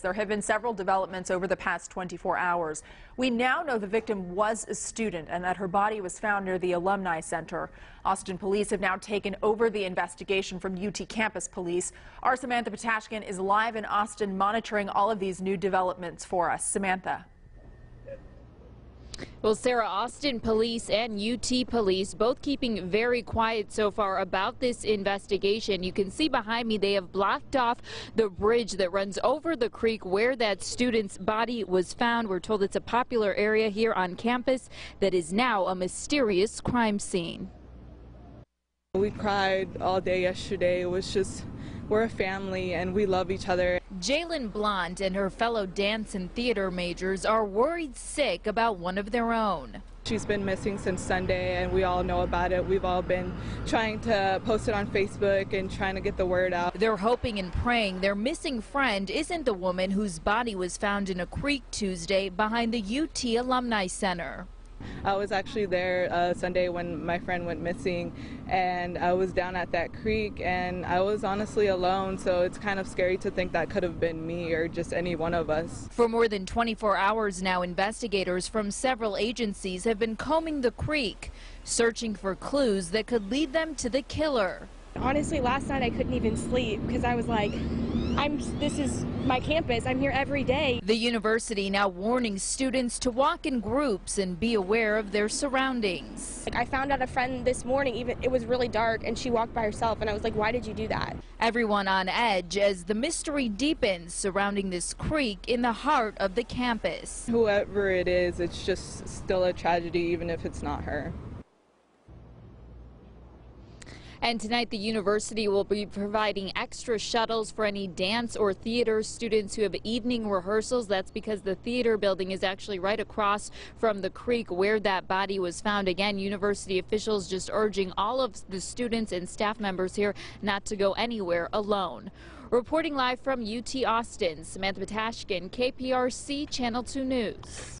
There have been several developments over the past 24 hours. We now know the victim was a student and that her body was found near the Alumni Center. Austin police have now taken over the investigation from UT Campus Police. Our Samantha Patashkin is live in Austin monitoring all of these new developments for us. Samantha. Well, Sarah, Austin police and UT police both keeping very quiet so far about this investigation. You can see behind me they have blocked off the bridge that runs over the creek where that student's body was found. We're told it's a popular area here on campus that is now a mysterious crime scene. We cried all day yesterday. It was just, we're a family and we love each other. Jalen Blond and her fellow dance and theater majors are worried sick about one of their own. She's been missing since Sunday and we all know about it. We've all been trying to post it on Facebook and trying to get the word out. They're hoping and praying their missing friend isn't the woman whose body was found in a creek Tuesday behind the UT Alumni Center. I was actually there uh, Sunday when my friend went missing, and I was down at that creek, and I was honestly alone, so it's kind of scary to think that could have been me or just any one of us. For more than 24 hours now, investigators from several agencies have been combing the creek, searching for clues that could lead them to the killer. Honestly, last night I couldn't even sleep because I was like, I'm this is my campus. I'm here every day. The university now warning students to walk in groups and be aware of their surroundings. Like, I found out a friend this morning even it was really dark and she walked by herself and I was like, "Why did you do that?" Everyone on edge as the mystery deepens surrounding this creek in the heart of the campus. Whoever it is, it's just still a tragedy even if it's not her. And tonight, the university will be providing extra shuttles for any dance or theater students who have evening rehearsals. That's because the theater building is actually right across from the creek where that body was found. Again, university officials just urging all of the students and staff members here not to go anywhere alone. Reporting live from UT Austin, Samantha Patashkin, KPRC Channel 2 News.